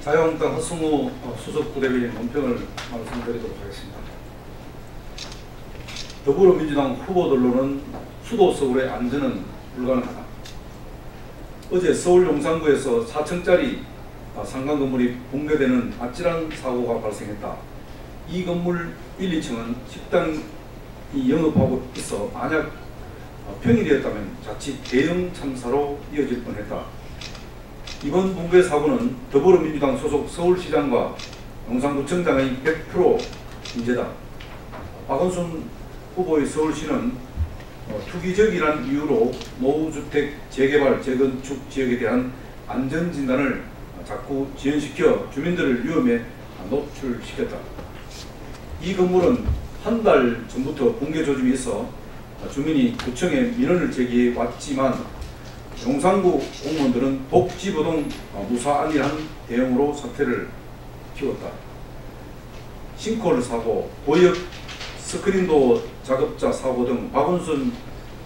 자유한국당 허승우 어, 수석 부대변인 논평을 말씀드리도록 하겠습니다. 더불어민주당 후보들로는 수도 서울의 안전은 불가능하다. 어제 서울 용산구에서 4층짜리 아, 상가 건물이 붕괴되는 아찔한 사고가 발생했다. 이 건물 1, 2층은 식당이 영업하고 있어 만약 어, 평일이었다면 자칫 대형 참사로 이어질 뻔했다. 이번 붕괴 사고는 더불어민주당 소속 서울시장과 용산구청장의 100% 인재다. 박원순 후보의 서울시는 어, 투기적이란 이유로 노후주택 재개발, 재건축 지역에 대한 안전진단을 자꾸 지연시켜 주민들을 위험에 노출시켰다. 이 건물은 한 달 전부터 붕괴 조짐이 있어 주민이 구청에 민원을 제기해 왔지만 용산구 공무원들은 복지부동 무사 안일한 대응으로 사태를 키웠다. 싱크홀 사고, 보역 스크린도 작업자 사고 등 박원순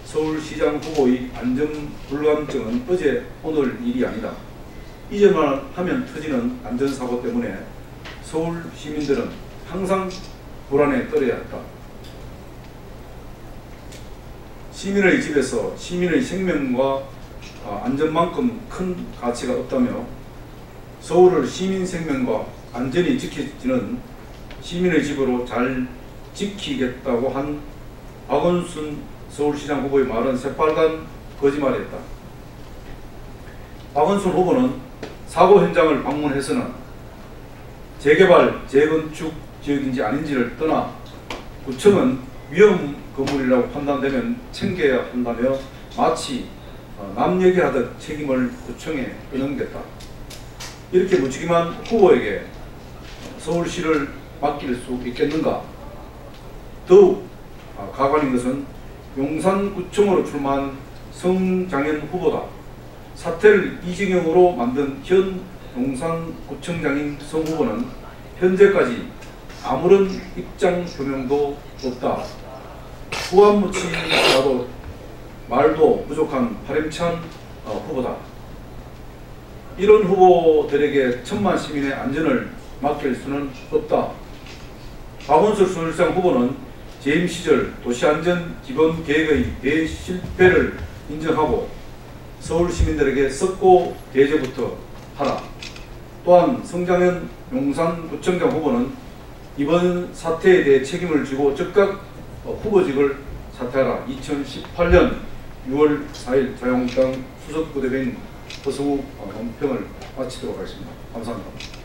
서울시장 후보의 안전 불감증은 어제 오늘 일이 아니다. 이제만 하면 터지는 안전사고 때문에 서울 시민들은 항상 불안에 떨어야 했다. 시민의 집에서 시민의 생명과 아, 안전만큼 큰 가치가 없다며 서울을 시민 생명과 안전이 지켜지는 시민의 집으로 잘 지키겠다고 한 박원순 서울시장 후보의 말은 새빨간 거짓말이었다. 박원순 후보는 사고 현장을 방문해서는 재개발, 재건축 지역인지 아닌지를 떠나 구청은 위험 건물이라고 판단되면 챙겨야 한다며 마치 어, 남 얘기하듯 책임을 구청에 떠넘겼다. 이렇게 무책임한 후보에게 서울시를 맡길 수 있겠는가? 더욱 아, 가관인 것은 용산구청으로 출마한 성장현 후보다. 사태를 이재경으로 만든 현 용산구청장인 성 후보는 현재까지 아무런 입장 표명도 없다. 후안 묻히라도 말도 부족한 파렴치한 어, 후보다. 이런 후보들에게 천만 시민의 안전을 맡길 수는 없다. 박원순 서울시장 후보는 재임 시절 도시안전 기본 계획의 대실패를 인정하고 서울 시민들에게 석고 대제부터 하라. 또한 성장현 용산구청장 후보는 이번 사태에 대해 책임을 지고 즉각 어, 후보직을 사퇴하라. 2018년 6월 4일 자유한국당 수석부대변인 허승우 어, 논평을 마치도록 하겠습니다. 감사합니다.